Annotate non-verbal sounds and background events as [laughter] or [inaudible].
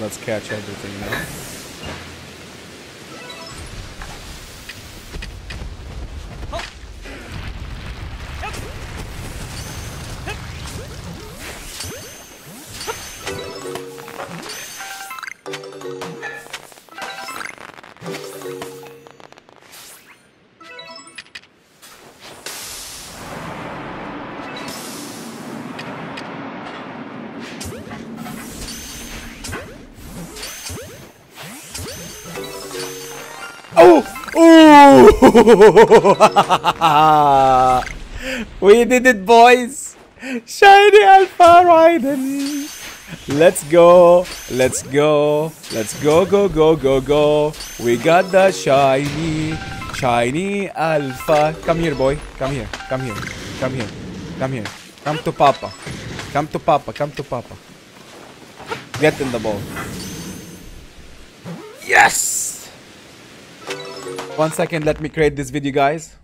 let's catch everything now. Oh! Ooh! [laughs] we did it, boys! Shiny Alpha Rhydon! Let's go! Let's go! Let's go, go, go, go, go! We got the shiny, shiny Alpha. Come here, boy. Come here. Come here. Come here. Come here. Come to Papa. Come to Papa. Come to Papa. Get in the ball. One second, let me create this video, guys.